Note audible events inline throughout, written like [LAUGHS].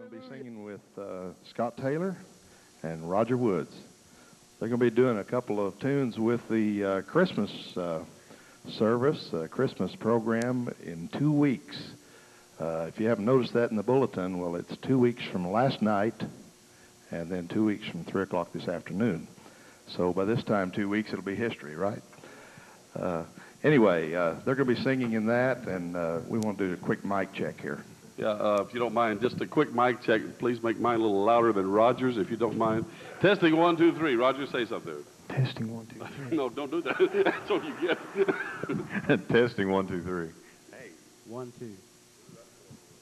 going to be singing with uh, Scott Taylor and Roger Woods. They're going to be doing a couple of tunes with the uh, Christmas uh, service, uh, Christmas program in two weeks. Uh, if you haven't noticed that in the bulletin, well, it's two weeks from last night and then two weeks from 3 o'clock this afternoon. So by this time, two weeks, it'll be history, right? Uh, anyway, uh, they're going to be singing in that, and uh, we want to do a quick mic check here. Yeah, uh, if you don't mind, just a quick mic check. Please make mine a little louder than Roger's, if you don't mind. Testing one, two, three. Roger, say something. Testing one, two, [LAUGHS] three. no, don't do that. [LAUGHS] That's all you get. [LAUGHS] Testing one, two, three. Hey, One, two.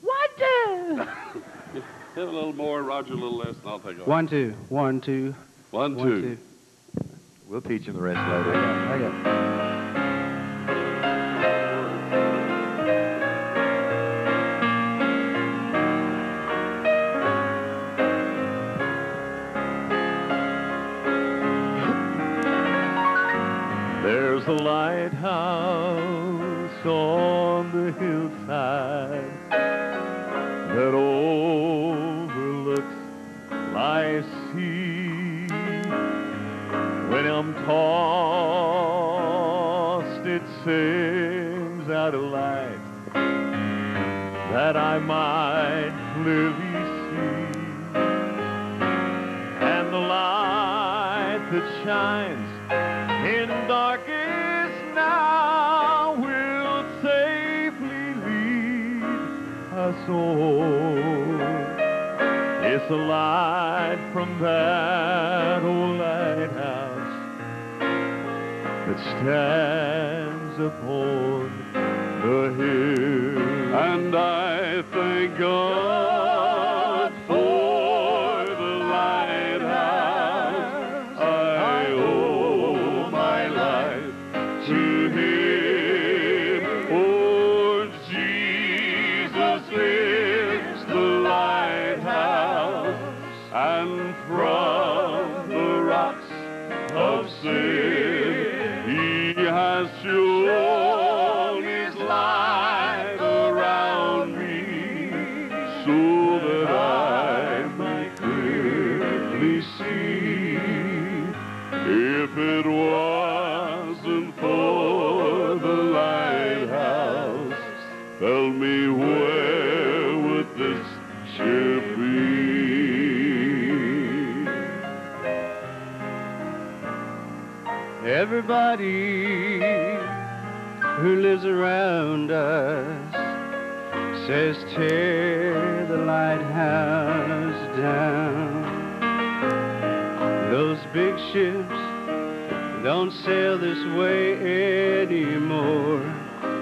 One, two. Hit a little more, Roger a little less, and I'll take off. One, two. One, two. One, One, two. two. We'll teach him the rest later. I got, I There's a lighthouse on the hillside that overlooks life's sea. When I'm tossed, it sends out a light that I might clearly see. And the light that shines all. It's a light from that old lighthouse that stands upon the hill. And I thank God and from the rocks of sin He has shown His light around me, so that I might clearly see. If it wasn't Everybody who lives around us says tear the lighthouse down. Those big ships don't sail this way anymore.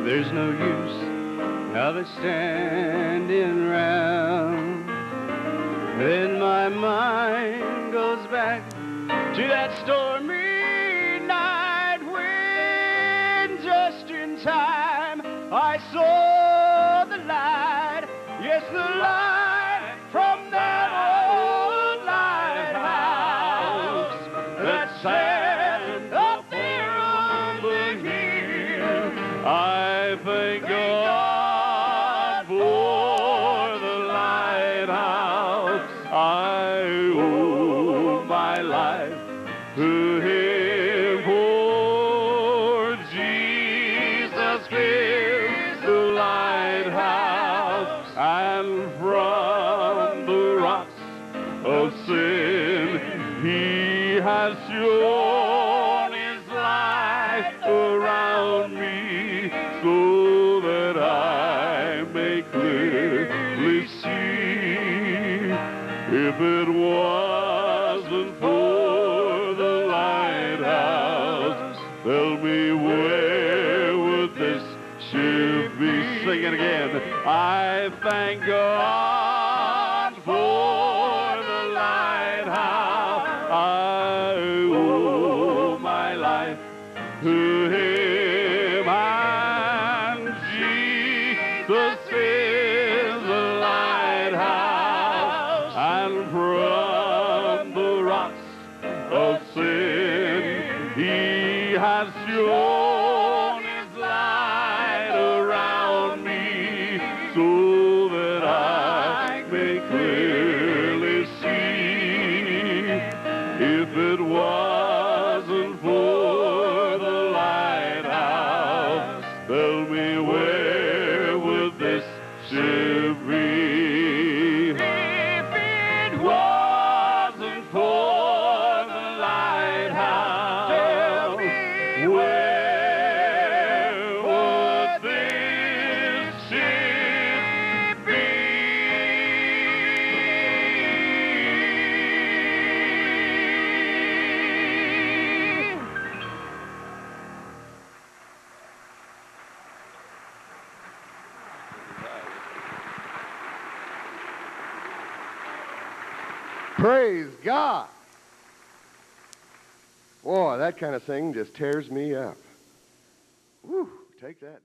There's no use of it standing round. Then my mind goes back to that stormy Around me, so that I may clearly see. If it wasn't for the lighthouse, tell me where would this ship be? Sing it again. I thank God for Him, and Jesus is the lighthouse, and from the rocks of sin He has shown Praise God. Boy, that kind of thing just tears me up. Whew, take that.